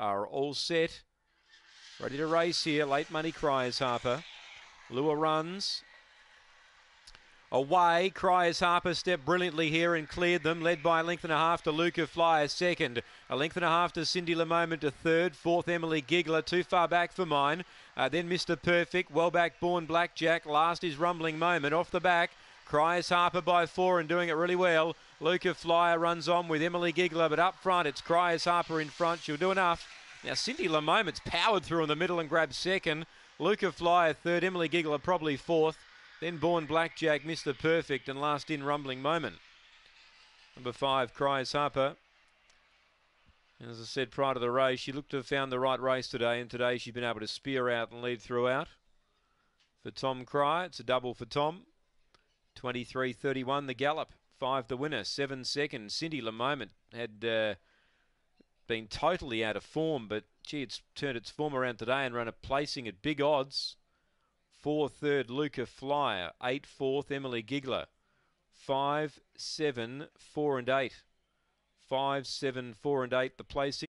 are all set. Ready to race here. Late money cries Harper. Lure runs. Away, Cries Harper stepped brilliantly here and cleared them, led by a length and a half to Luca Flyer second, a length and a half to Cindy Moment to third, fourth Emily Giggler, too far back for mine. Uh, then Mr. Perfect, well back born Blackjack, last is Rumbling Moment off the back. Cries Harper by four and doing it really well. Luca Flyer runs on with Emily Giggler, but up front it's Cries Harper in front. She'll do enough. Now Cindy Moment's powered through in the middle and grabbed second. Luca Flyer third, Emily Giggler probably fourth. Then Born Blackjack, Mr. Perfect, and last in Rumbling Moment. Number five, Cries Harper. As I said prior to the race, she looked to have found the right race today, and today she's been able to spear out and lead throughout. For Tom Cry, it's a double for Tom. 23.31 the gallop. Five the winner. Seven second. Cindy Moment had uh, been totally out of form, but gee, it's turned its form around today and run a placing at big odds. Four third, Luca Flyer. Eight fourth, Emily Giggler. Five, seven, four and eight. Five, seven, four and eight, the placing.